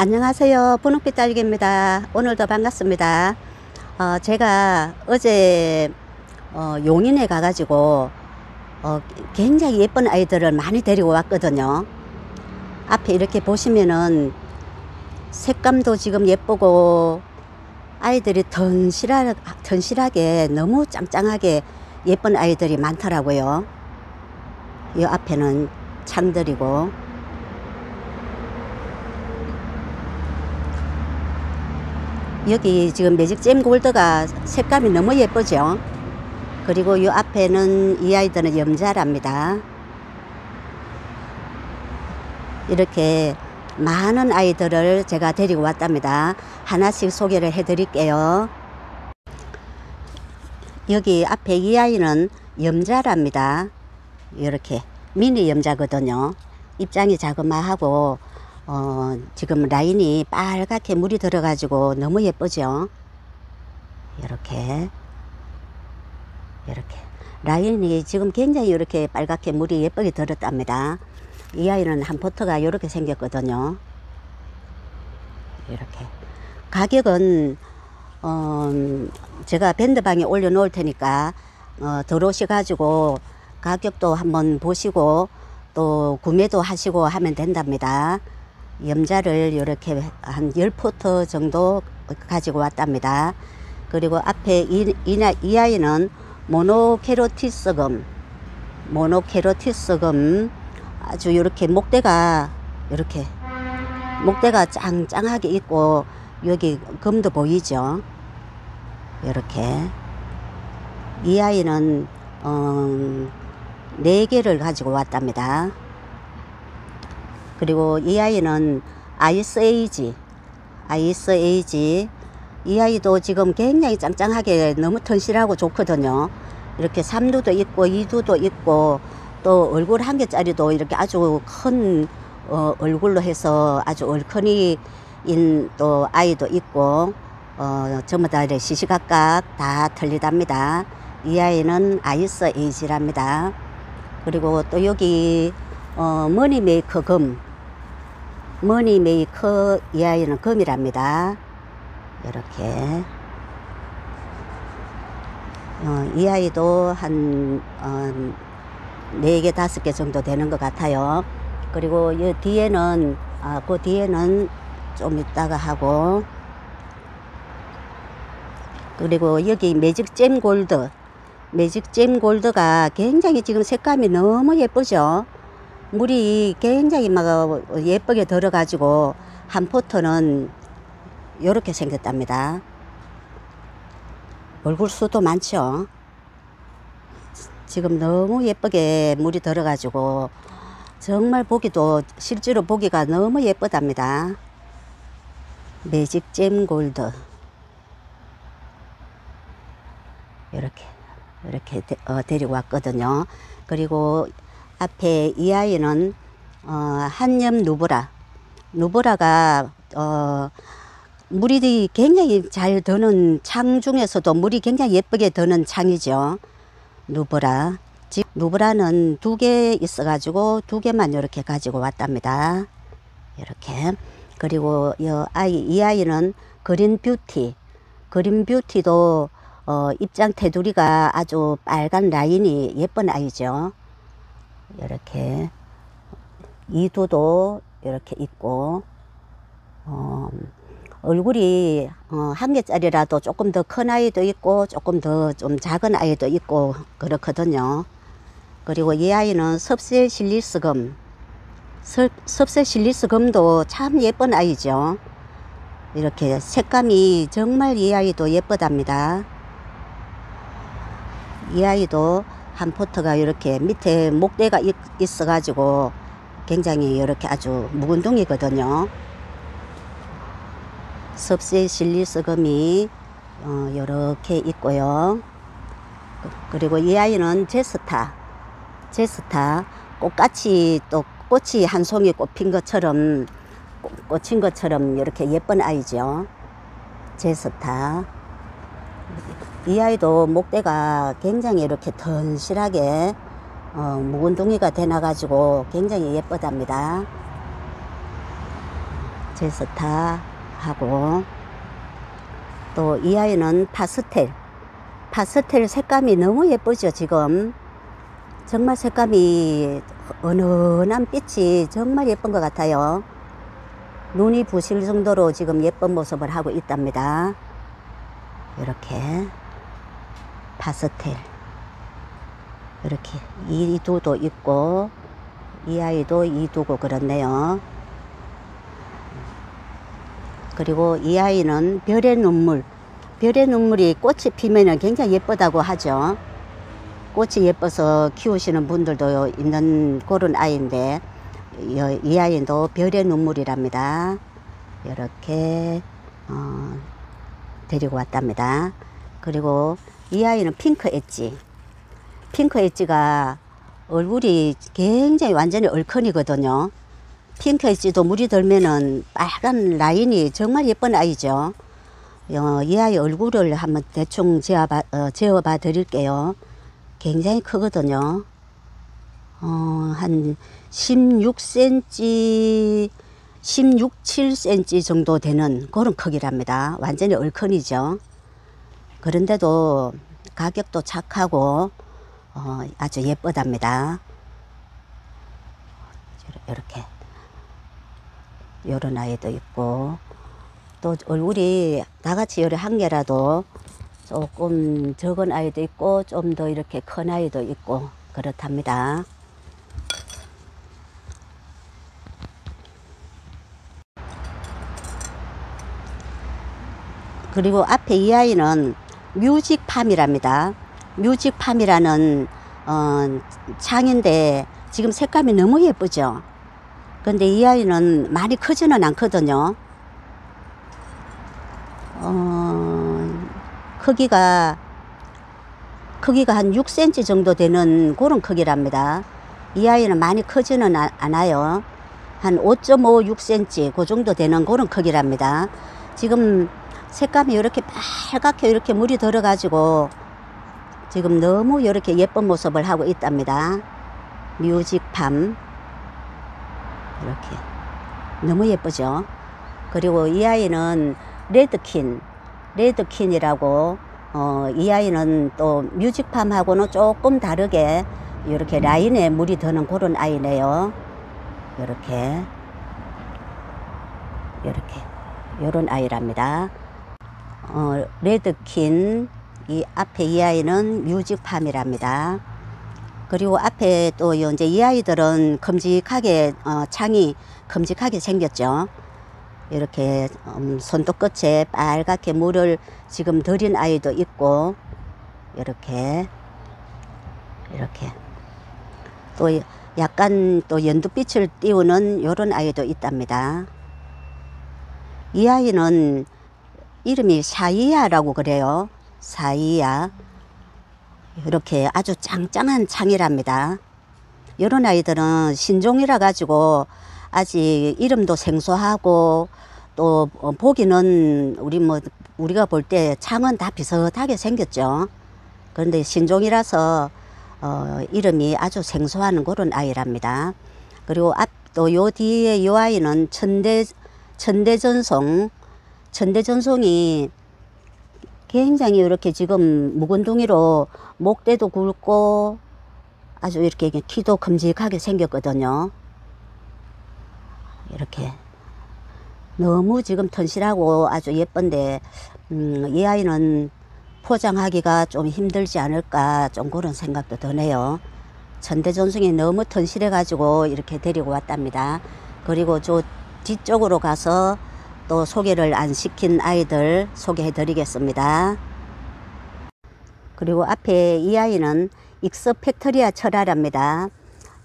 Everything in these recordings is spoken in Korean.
안녕하세요. 분홍빛 딸기입니다. 오늘도 반갑습니다. 어, 제가 어제 어, 용인에 가가지고 어, 굉장히 예쁜 아이들을 많이 데리고 왔거든요. 앞에 이렇게 보시면은 색감도 지금 예쁘고 아이들이 던실하, 던실하게 너무 짱짱하게 예쁜 아이들이 많더라고요. 이 앞에는 창들이고 여기 지금 매직잼 골드가 색감이 너무 예쁘죠. 그리고 이 앞에는 이 아이들은 염자랍니다. 이렇게 많은 아이들을 제가 데리고 왔답니다. 하나씩 소개를 해 드릴게요. 여기 앞에 이 아이는 염자랍니다. 이렇게 미니 염자거든요. 입장이 자그마하고 어, 지금 라인이 빨갛게 물이 들어가지고 너무 예쁘죠. 이렇게 이렇게 라인이 지금 굉장히 이렇게 빨갛게 물이 예쁘게 들었답니다. 이 아이는 한 포트가 이렇게 생겼거든요. 이렇게 가격은 어, 제가 밴드방에 올려놓을 테니까 어, 들어오셔가지고 가격도 한번 보시고 또 구매도 하시고 하면 된답니다. 염자를 이렇게 한 10포트 정도 가지고 왔답니다. 그리고 앞에 이, 이, 이 아이는 모노케로티스금, 모노케로티스금 아주 이렇게 목대가 이렇게 목대가 짱짱하게 있고 여기 금도 보이죠. 이렇게 이 아이는 어, 네 개를 가지고 왔답니다. 그리고 이 아이는 아이스 에이지, 아이스 에이지. 이 아이도 지금 굉장히 짱짱하게 너무 튼실하고 좋거든요. 이렇게 3두도 있고 2두도 있고 또 얼굴 한 개짜리도 이렇게 아주 큰 어, 얼굴로 해서 아주 얼큰이인 또 아이도 있고 어, 전부 다 시시각각 다 틀리답니다. 이 아이는 Ice Age랍니다. 그리고 또 여기 어, Money Maker 금 Money Maker 이 아이는 금이랍니다. 이렇게 어, 이 아이도 한 어, 4개, 5개 정도 되는 것 같아요. 그리고 이 뒤에는 아, 그 뒤에는 좀 이따가 하고 그리고 여기 매직 잼 골드 매직 잼 골드가 굉장히 지금 색감이 너무 예쁘죠. 물이 굉장히 막 예쁘게 들어가지고 한 포트는 이렇게 생겼답니다. 얼굴 수도 많죠. 지금 너무 예쁘게 물이 들어가지고 정말 보기도 실제로 보기가 너무 예쁘답니다. 매직잼 골드 이렇게 이렇게 데, 어, 데리고 왔거든요. 그리고 앞에 이 아이는 어, 한염 누브라 누브라가 어, 물이 굉장히 잘 드는 창 중에서도 물이 굉장히 예쁘게 드는 창이죠. 누브라. 집 누브라는 두 개 있어가지고 두 개만 이렇게 가지고 왔답니다. 이렇게. 그리고 이 아이, 이 아이는 Green Beauty. Green Beauty도 어, 입장 테두리가 아주 빨간 라인이 예쁜 아이죠. 이렇게. 이두도 이렇게 있고, 어, 얼굴이 어, 한 개짜리라도 조금 더 큰 아이도 있고 조금 더 좀 작은 아이도 있고 그렇거든요. 그리고 이 아이는 섭세 실리스금 섭세 실리스금도 참 예쁜 아이죠. 이렇게 색감이 정말 이 아이도 예쁘답니다. 이 아이도 한 포트가 이렇게 밑에 목대가 있어 가지고 굉장히 이렇게 아주 묵은둥이거든요. 섭세 실리스금이 어, 이렇게 있고요. 그리고 이 아이는 제스타, 제스타 꽃같이 또 꽃이 한 송이 꽃핀 것처럼 꽂힌 것처럼 이렇게 예쁜 아이죠. 제스타. 이 아이도 목대가 굉장히 이렇게 던실하게 어, 묵은둥이가 되나가지고 굉장히 예쁘답니다. 제스타 하고 또 이 아이는 파스텔. 파스텔 색감이 너무 예쁘죠 지금? 정말 색감이 은은한 빛이 정말 예쁜 것 같아요. 눈이 부실 정도로 지금 예쁜 모습을 하고 있답니다. 이렇게 파스텔. 이렇게 이 두도 있고 이 아이도 이 두고 그렇네요. 그리고 이 아이는 별의 눈물. 별의 눈물이 꽃이 피면 굉장히 예쁘다고 하죠. 꽃이 예뻐서 키우시는 분들도 있는 그런 아이인데 이, 이 아이도 별의 눈물이랍니다. 이렇게 어, 데리고 왔답니다. 그리고 이 아이는 핑크 엣지. 핑크 엣지가 얼굴이 굉장히 완전히 얼큰이거든요. 핑크 엣지도 물이 들면은 빨간 라인이 정말 예쁜 아이죠. 어, 이 아이 얼굴을 한번 대충 재어봐, 어, 재어봐 드릴게요. 굉장히 크거든요. 어, 한 16cm 16, 7cm 정도 되는 그런 크기랍니다. 완전히 얼큰이죠 그런데도 가격도 착하고 어, 아주 예쁘답니다. 이렇게 요런 아이도 있고 또 얼굴이 나같이 요래 한 개라도 조금 적은 아이도 있고 좀 더 이렇게 큰 아이도 있고 그렇답니다. 그리고 앞에 이 아이는 뮤직팜이랍니다. 뮤직팜이라는 어, 창인데 지금 색감이 너무 예쁘죠. 근데 이 아이는 많이 크지는 않거든요. 어, 크기가 크기가 한 6cm 정도 되는 그런 크기랍니다. 이 아이는 많이 크지는 않아요. 한 5.5, 6cm 그 정도 되는 그런 크기랍니다. 지금 색감이 이렇게 빨갛게 이렇게 물이 들어가지고 지금 너무 이렇게 예쁜 모습을 하고 있답니다. 뮤직팜 이렇게 너무 예쁘죠. 그리고 이 아이는 레드킨 레드킨이라고 어, 이 아이는 또 뮤직팜하고는 조금 다르게 이렇게 라인에 물이 드는 그런 아이네요. 이렇게 이렇게 이런 아이랍니다. 어, 레드킨 이 앞에 이 아이는 뮤직팜이랍니다. 그리고 앞에 또 이제 이 아이들은 큼직하게 어, 창이 큼직하게 생겼죠. 이렇게 음, 손톱 끝에 빨갛게 물을 지금 들인 아이도 있고 이렇게 이렇게 또 약간 또 연두빛을 띄우는 이런 아이도 있답니다. 이 아이는 이름이 샤이아라고 그래요. 사이야 이렇게 아주 짱짱한 창이랍니다. 이런 아이들은 신종이라 가지고 아직 이름도 생소하고 또 어, 보기는 우리 뭐 우리가 볼 때 창은 다 비슷하게 생겼죠. 그런데 신종이라서 어, 이름이 아주 생소한 그런 아이랍니다. 그리고 앞 또 요 뒤에 요 아이는 천대 천대전송 천대전송이 굉장히 이렇게 지금 묵은둥이로 목대도 굵고 아주 이렇게 키도 큼직하게 생겼거든요. 이렇게 너무 지금 튼실하고 아주 예쁜데 음, 이 아이는 포장하기가 좀 힘들지 않을까 좀 그런 생각도 드네요. 전대전승이 너무 튼실해 가지고 이렇게 데리고 왔답니다. 그리고 저 뒤쪽으로 가서 또 소개를 안 시킨 아이들 소개해 드리겠습니다. 그리고 앞에 이 아이는 익스팩터리아 철화랍니다.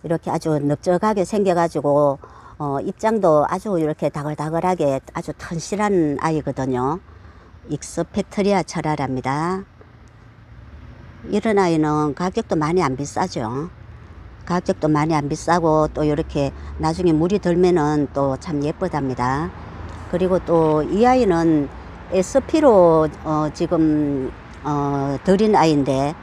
이렇게 아주 넓적하게 생겨가지고 어, 입장도 아주 이렇게 다글다글하게 아주 튼실한 아이거든요. 익스팩터리아 철화랍니다. 이런 아이는 가격도 많이 안 비싸죠. 가격도 많이 안 비싸고 또 이렇게 나중에 물이 들면은 또 참 예쁘답니다. 그리고 또 이 아이는 SP로 어, 지금 어, 들인 아이인데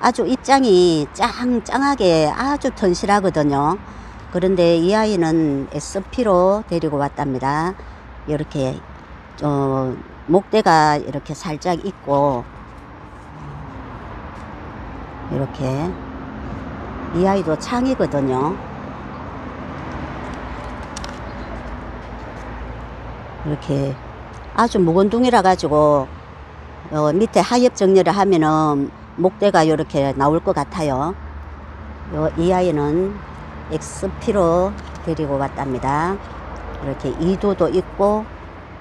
아주 입장이 짱짱하게 아주 튼실하거든요. 그런데 이 아이는 SP로 데리고 왔답니다. 이렇게 어, 목대가 이렇게 살짝 있고 이렇게 이 아이도 창이거든요. 이렇게 아주 묵은둥이라 가지고 어, 밑에 하엽 정리를 하면은 목대가 이렇게 나올 것 같아요. 요, 이 아이는 XP로 데리고 왔답니다. 이렇게 이두도 있고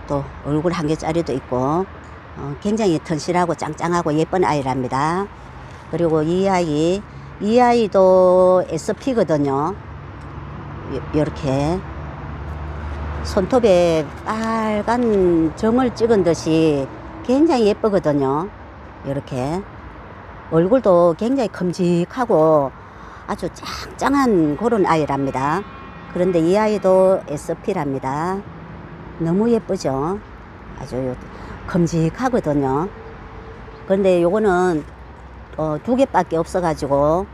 또 얼굴 한 개짜리도 있고 어, 굉장히 튼실하고 짱짱하고 예쁜 아이랍니다. 그리고 이 아이 이 아이도 SP거든요. 이렇게 손톱에 빨간 점을 찍은 듯이 굉장히 예쁘거든요. 이렇게 얼굴도 굉장히 큼직하고 아주 짱짱한 그런 아이랍니다. 그런데 이 아이도 SP랍니다. 너무 예쁘죠? 아주 큼직하거든요. 그런데 요거는 어, 두 개밖에 없어가지고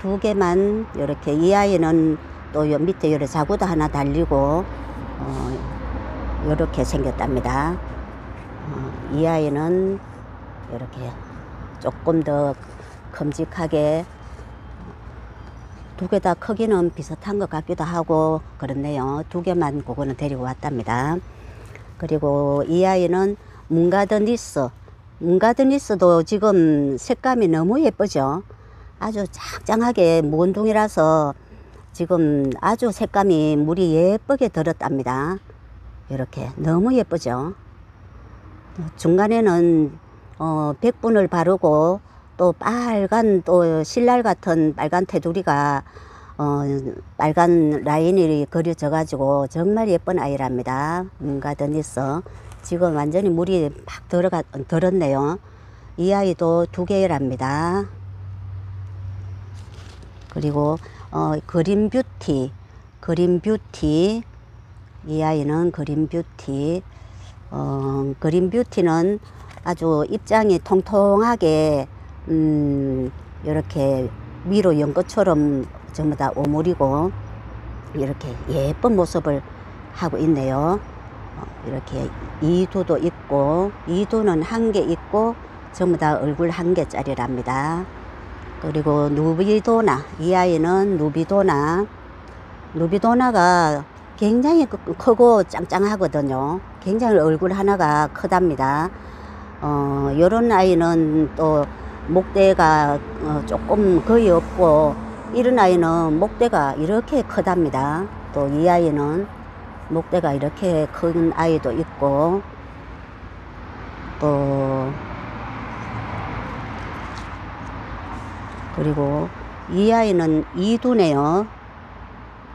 두 개만 이렇게 이 아이는 또요 밑에 요래 자구도 하나 달리고 어, 이렇게 생겼답니다. 어, 이 아이는 이렇게 조금 더 큼직하게 두 개 다 크기는 비슷한 것 같기도 하고 그렇네요. 두 개만 그거는 데리고 왔답니다. 그리고 이 아이는 문가드니스 문가드니스도 지금 색감이 너무 예쁘죠. 아주 짱짱하게 몬둥이라서 지금 아주 색감이 물이 예쁘게 들었답니다. 이렇게 너무 예쁘죠. 중간에는 어, 백분을 바르고 또 빨간 또 신랄 같은 빨간 테두리가 어, 빨간 라인이 그려져 가지고 정말 예쁜 아이랍니다. 문가드니스 지금 완전히 물이 팍 들어가 들었네요. 이 아이도 두 개랍니다. 그리고 어, 그린 뷰티, 그린 뷰티 이 아이는 그린 뷰티. 어, 그린 뷰티는 아주 입장이 통통하게 음, 이렇게 위로 연 것처럼 전부 다 오물이고 이렇게 예쁜 모습을 하고 있네요. 어, 이렇게 이두도 있고 이두는 한 개 있고 전부 다 얼굴 한 개짜리랍니다. 그리고 누비도나 이 아이는 누비도나 누비도나가 굉장히 크- 크고 짱짱하거든요. 굉장히 얼굴 하나가 크답니다. 어, 요런 아이는 또 목대가 어, 조금 거의 없고 이런 아이는 목대가 이렇게 크답니다. 또 이 아이는 목대가 이렇게 큰 아이도 있고 또 그리고 이 아이는 이두네요.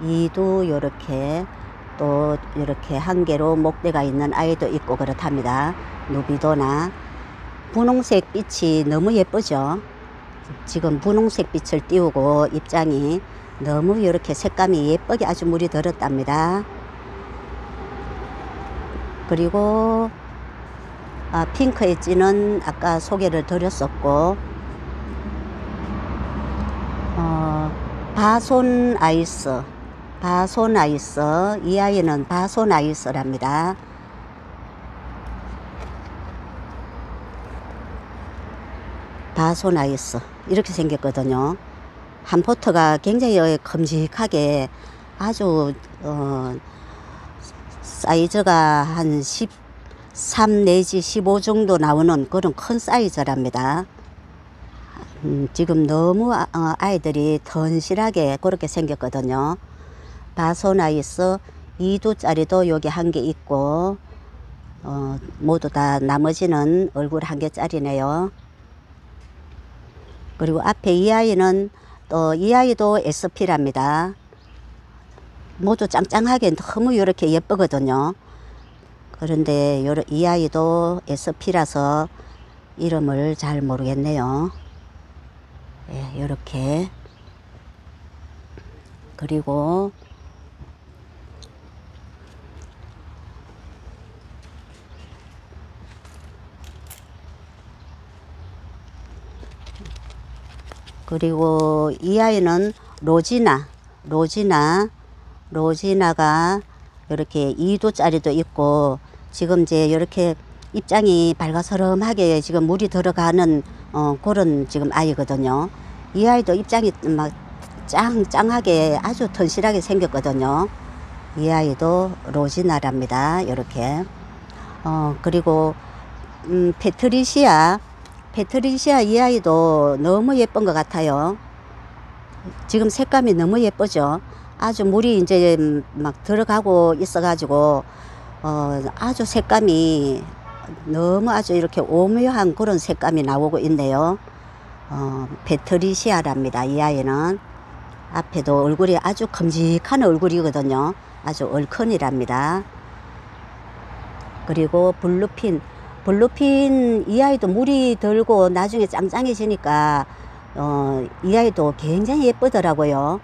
이두 요렇게 또 이렇게 한 개로 목대가 있는 아이도 있고 그렇답니다. 누비도나 분홍색 빛이 너무 예쁘죠. 지금 분홍색 빛을 띄우고 입장이 너무 이렇게 색감이 예쁘게 아주 물이 들었답니다. 그리고 아, 핑크 엣지는 아까 소개를 드렸었고 어, 바손 아이스 바손 아이스 이 아이는 바손 아이스랍니다. 바손 아이스 이렇게 생겼거든요. 한 포트가 굉장히 큼직하게 아주 어, 사이즈가 한 13 내지 15 정도 나오는 그런 큰 사이즈랍니다. 음, 지금 너무 아, 어, 아이들이 튼실하게 그렇게 생겼거든요. 바소나이스 2두짜리도 여기 한 개 있고 어, 모두 다 나머지는 얼굴 한 개짜리네요. 그리고 앞에 이 아이는 또 이 아이도 SP랍니다. 모두 짱짱하게 너무 이렇게 예쁘거든요. 그런데 이 아이도 SP라서 이름을 잘 모르겠네요. 예, 이렇게. 그리고 그리고 이 아이는 로지나 로지나 로지나가 이렇게 2두짜리도 있고 지금 이제 이렇게 입장이 밝아서름하게 지금 물이 들어가는 어, 그런 지금 아이거든요. 이 아이도 입장이 막 짱, 짱하게 아주 튼실하게 생겼거든요. 이 아이도 로지나랍니다. 이렇게. 어, 그리고, 음, 페트리시아. 페트리시아 이 아이도 너무 예쁜 것 같아요. 지금 색감이 너무 예쁘죠. 아주 물이 이제 막 들어가고 있어가지고, 어, 아주 색감이 너무 아주 이렇게 오묘한 그런 색감이 나오고 있네요. 어, 페트리시아랍니다. 이 아이는. 앞에도 얼굴이 아주 큼직한 얼굴이거든요. 아주 얼큰이랍니다. 그리고 블루핀. 블루핀 이 아이도 물이 들고 나중에 짱짱해지니까 어, 이 아이도 굉장히 예쁘더라고요.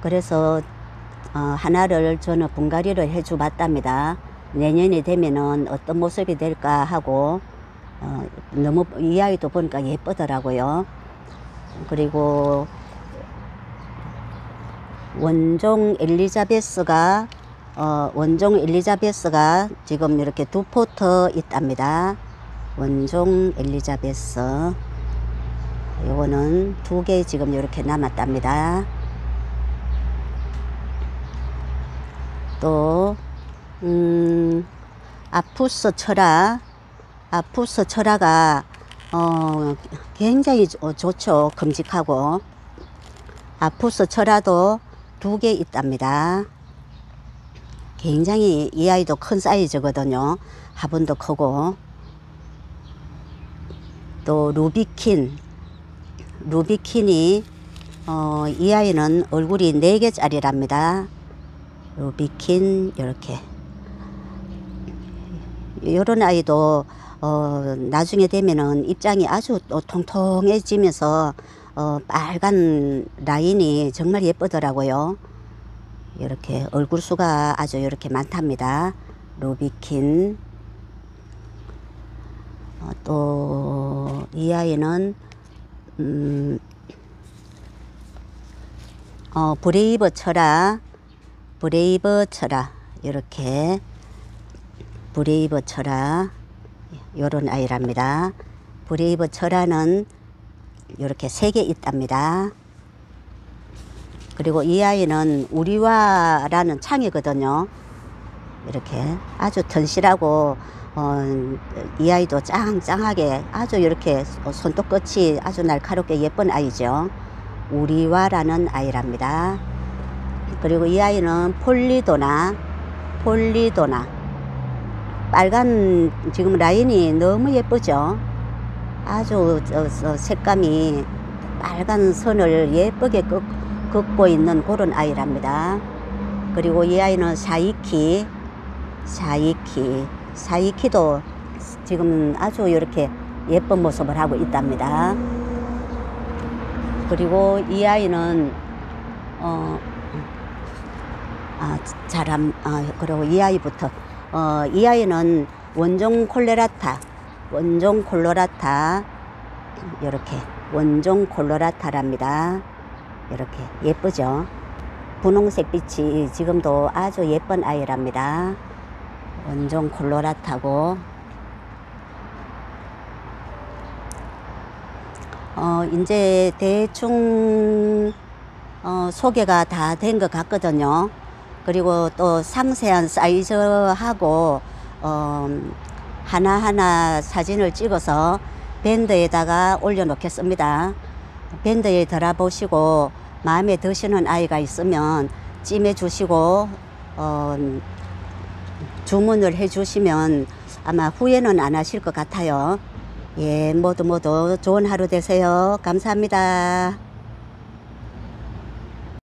그래서 어, 하나를 저는 분갈이를 해줘 봤답니다. 내년이 되면은 어떤 모습이 될까 하고 어, 너무 이 아이도 보니까 예쁘더라고요. 그리고 원종 엘리자베스가 어, 원종 엘리자베스가 지금 이렇게 두 포트 있답니다. 원종 엘리자베스 요거는 두 개 지금 이렇게 남았답니다. 또 음, 아푸스 철화 아푸스 철화가 어, 굉장히 좋- 좋죠. 큼직하고 아푸스 철화도 두 개 있답니다. 굉장히 이 아이도 큰 사이즈거든요. 화분도 크고 또 루비킨 루비킨이 어, 이 아이는 얼굴이 네 개짜리랍니다. 루비킨 이렇게 이런 아이도 어, 나중에 되면은 입장이 아주 또 통통해지면서 어, 빨간 라인이 정말 예쁘더라고요. 이렇게 얼굴 수가 아주 이렇게 많답니다. 루비킨. 어, 또, 이 아이는, 음, 어, 브레이브 철화, 브레이브 철화, 이렇게, 브레이브 철화, 요런 아이랍니다. 브레이브 철화는 이렇게 세 개 있답니다. 그리고 이 아이는 우리와라는 창이거든요. 이렇게 아주 튼실하고 어, 이 아이도 짱짱하게 아주 이렇게 손톱끝이 아주 날카롭게 예쁜 아이죠. 우리와라는 아이랍니다. 그리고 이 아이는 폴리도나 폴리도나 빨간 지금 라인이 너무 예쁘죠. 아주 색감이 빨간 선을 예쁘게 긋, 긋고 있는 그런 아이랍니다. 그리고 이 아이는 사이키, 사이키, 사이키도 지금 아주 이렇게 예쁜 모습을 하고 있답니다. 그리고 이 아이는 어, 아, 잘함, 아, 그리고 이 아이부터 어, 이 아이는 원종 콜레라타, 원종 콜로라타 이렇게 원종 콜로라타랍니다. 이렇게 예쁘죠? 분홍색 빛이 지금도 아주 예쁜 아이랍니다. 원종 콜로라타고 어, 이제 대충 어, 소개가 다 된 것 같거든요. 그리고 또 상세한 사이즈하고 어, 하나하나 사진을 찍어서 밴드에다가 올려놓겠습니다. 밴드에 들어보시고 마음에 드시는 아이가 있으면 찜해 주시고 어, 주문을 해 주시면 아마 후회는 안 하실 것 같아요. 예, 모두 모두 좋은 하루 되세요. 감사합니다.